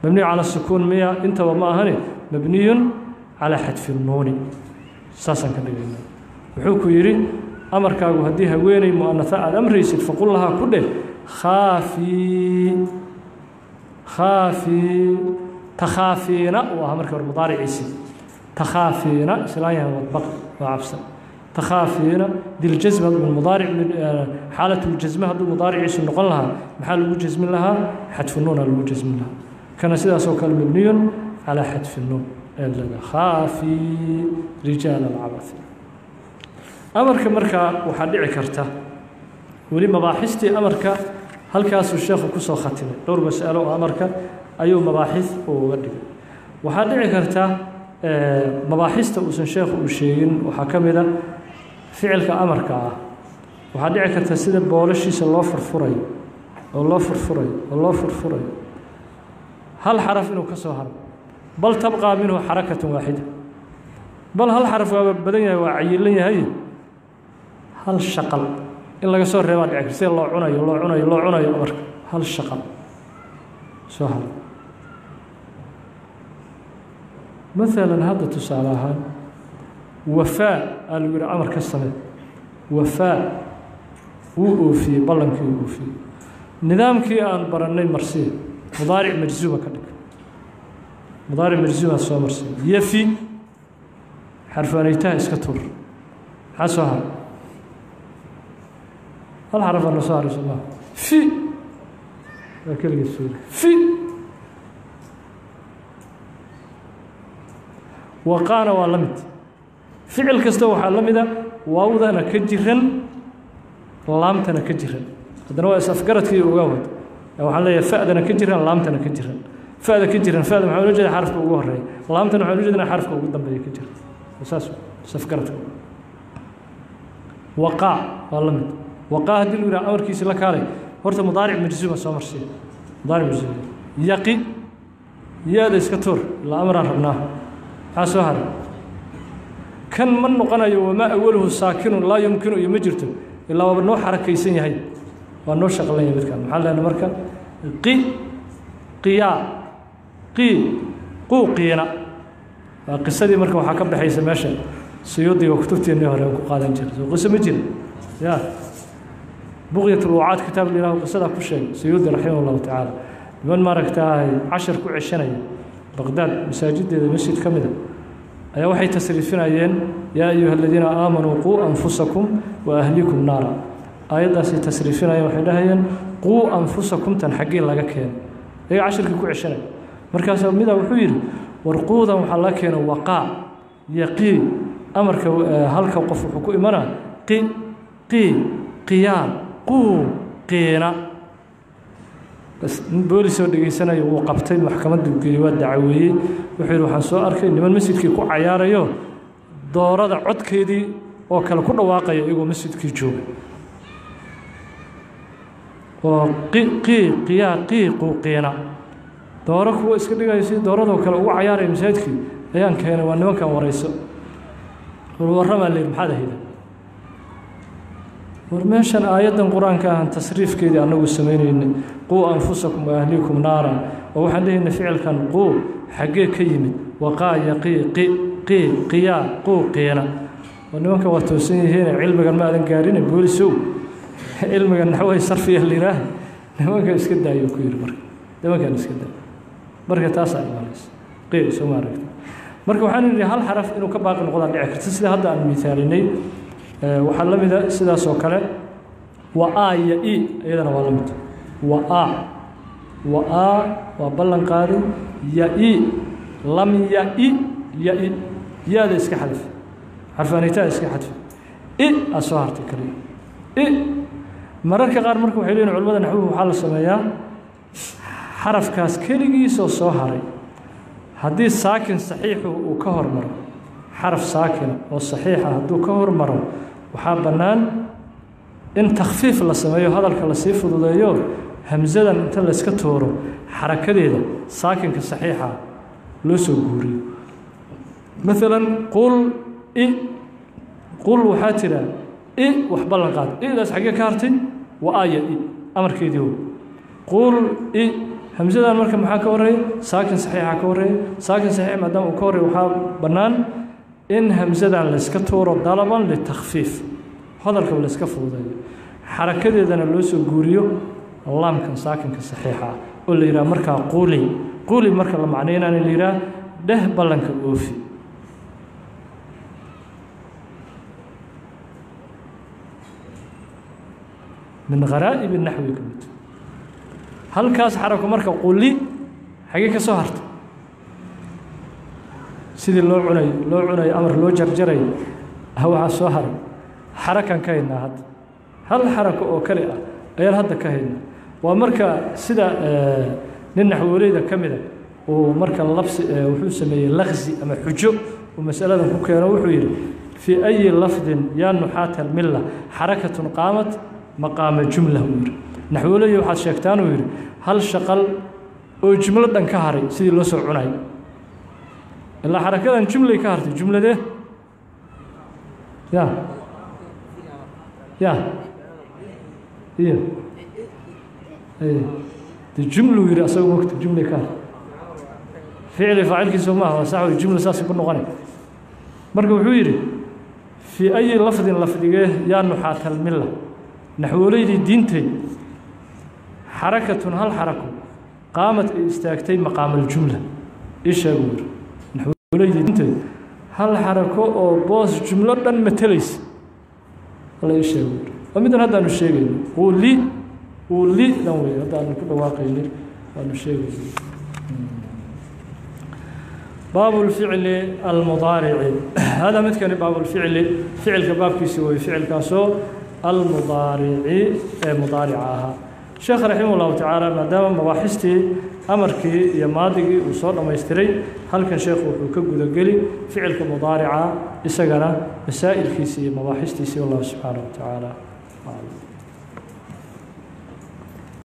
mabniyu calaa sukuun miya intaba ma ahani mabniyun calaa xadfi nuuni saasaan ka dhigayna wuxuu ku yidhi أمر كاغو هديها ويني مؤنثة على أمري سيد فقل لها كله خافي خافي تخافينا. وأمر كاغو المضارعي سيد تخافينا سلايا وطبق وعبسة تخافينا دي الجزمة المضارع حالة الجزمة هذو المضارع يسون لها محال الوجزم لها حتفنون الوجزم لها. كان سيدا سوك المبني على حتفنون النوم خافي رجال العبثين amarka markaa waxaa dhici karta. Weli mabaaxistii amarka halkaasuu sheekhu ku soo khatimay. Dhowr mas'alo oo amarka ayuu mabaaxis uga dhigay. Waxaa dhici karta mabaaxista uusan sheekhu uu sheegin waxaa ka mid a ficilka amarka ah. Waxaa dhici karta sida boolashiisa loo furfurayo oo loo furfurayo oo loo furfurayo hal xaraf inuu ka soo haro. Bal tabqaa minhu xarakatun waaxida bal hal xaraf waaba badan yahay waa cayilan yahay hal shaqal in laga soo reebaa dhici karta sida loo cunayo loo cunayo loo cunayo amarka hal shaqal soo haro maalan hadda tusaale ahaan wafaa aa lagu yihi amar ka samee wafaa wuu oofiyey ballankii uu oofiyey nidaamkii aan barannay marsiya mudaaric majzuuma ka dhig mudaaric majzuumaad soo marsiya yafi xarfaanaytaha iska tuur maxaa soo haray هل عرف النصارى صلى الله؟ في. ذكر السورة في. وقال ولمت فعل كستوى حلمدا ووضع نكجرا لامت نكجرا هذا هو سفقرت في وقوت أو حلا يفعد نكجرا لامت نكجرا فعد كجرا فعد محاول وجد حرف وقوه الرأي لامت محاول وجد حرف قدام بي كجرا أساس سفقرت وقع ولمت وقاه دل ورا أور كيس لكاري هرت مضارع مجزي ما سامر شيء مضارع مجزي يقين؟ يا ذي سكتور لا أمر ربنا. عسهر كان من قنا وما أوله ساكن لا يمكن يمجرته. إلا وبنو حركة يسني هاي. وبنو شغلة يبدك محل أنا مركب. قي. قيا. قي. قو قينا. قصة دي مركب حكم بحيث ماشي سيودي وكتبتي النهار وقال أنجل. وقصة مجل يا. yeah. بغية الوعاة كتاب الإله وقصدها كل شيء. سيود رحمه الله تعالى. لمن ما ركتها عشر كوع الشنية بغداد مساجد مسجد كمدة أي وحي تسريفين أيين؟ يا أيها الذين آمنوا قو أنفسكم وأهليكم نارا. أيضا داسي تسريفين أي وحي دهين قوا أنفسكم تنحقي لك كين أي عشر كوع الشنية مركز مدة وحويل. ورقودا وحلاكين وقاع يقي أمرك آه، هلك وقف حكو إمرا قي قي قيام. Quu qiina bas nin boolisoo dhegaysanaya wuu qabtay maxkamadduu geeyey waa dacaweeyey wuxuu yidhi waxaan soo arkay niman masjidkii ku cayaarayo doorada codkeedii oo kale ku dhawaaqaya iyagoo masjidkii jooga oo qi qii qiyaa qii quuqiina dooro kuwa iska dhigaya si dooradoo kale ugu cayaaraya masaajidkii ayaan keenay waa nimankan warayso warwarramaa leeyihi maxaad ahayda war meeshan aayaddan qur-aanka ahan tasriifkeedii annagu samaynayna quu anfusakum wa ahliikum naara oo waxaan leeyahnay ficilkan quu xaggee ka yimid waqaa yaqii qi qii qiyaa quu qiina oo nimanka waa toosan yihiine cilmigan ma aadan gaarine boolisow cilmigan naxway sarfiya liiraah nimanka iska daayuu ku yidhi marka nimankan iska daay marka taasaa imaanaysa qii soo ma aragta marka waxaan idhi hal xaraf inuu ka baaqi noqdaa dhici karta sida hadda aan miisaalinay waxaa la mida sidaas oo kale wa a iyo i iyadana waa la mid wa a wa a waa ballan qaadi ya i lam ya i ya i yaada iska xadaf xarfaanitada iska xadfi i aa soo hartay kaliya i mararka qaar marka waxay leeyihin culamada naxwuhu waxaa la sameeyaa xarafkaas keligiisoo soo haray haddii saakin saxiixu uu ka hormaro xaraf saakina oo saxiixa hadduu ka hormaro waxaa bannaan in takhfiif la sameeyo hadalka lasii fududeeyo hamsadan inta layska tooro xarakadeeda saakinka saxiixa loo soo guuriyo maalan qul i qul waxaa tira i wax ballan qaad idaas xaggee ka hartay wa aya i amarkeedii o qul i hamsadan marka maxaa ka horeeya saakin saxiixa ka horeeya saakin saxiix maadaama uu ka horeeya waxaa bannaan in hamsadan layska tuuro dalaban litakfiif. Hadalkaba layska fududeeyo. Xarakadeedana loo soo guuriyo laamkan saakinka saxiixa ah oo la yidhaha markaa quuli. Quuli marka la macnaynaana la yidhaha dheh ballanka oofi. Min kharaa'ib naxwi ka mid. Halkaas xarako marka quli xagee ka soo harta sidii loo cunayo loo cunayo amar loo jarjarayo waxaa soo haray. Xarakan ka haynaa hadda hal xarako oo kale ah ayaan hadda ka haynaa. Waa marka sida nin naxwooleyda ka mida uu marka labsi wuxuu sameeyey laksi ama xujo uu masaladan ku keeno. Wuxuu yidhi fii ayi lafdin yaa nuxaata almilla xarakatun qaamat maqaama jumla uu yidhi. Naxwooley waxaad sheegtaan yidhi hal shaqal oo jumlo dhan ka haray sidii loo soo cunayo إلا حركة جملة كارت جملة ده؟ يا. يا. إيه. إيه. هي هي الجملة يرأسه وقت جملة كارت فعل فعل كسوما هو صح الجملة ساس يكون غني مرقو حويري في أي لفظ لفظ جه يا نحات الملة. نحوري دي دينتي حركة هالحركة قامت استأكتي مقام الجملة. إيش أقول؟ Hal xarako oo boos jumlo dhan matelaysa alla ii sheeg waa middan haddaanu sheegayno uu li uu li dhan wey haddaanu ku dhawaaqaynin waanu sheegayno baabu lficli almudaarici. Hada midkani baabulficli ficilka baabkiisi wey ficilkaasoo almudaarici ee mudaarica ahaa الشيخ رحمه الله تعالى ما دام مباحثتي أمرك يا مادي وصول أما يشتري هل كان شيخ وكب ودقلي فعلك مضارعة إسقرة مسائل في سي مباحثتي سي الله سبحانه وتعالى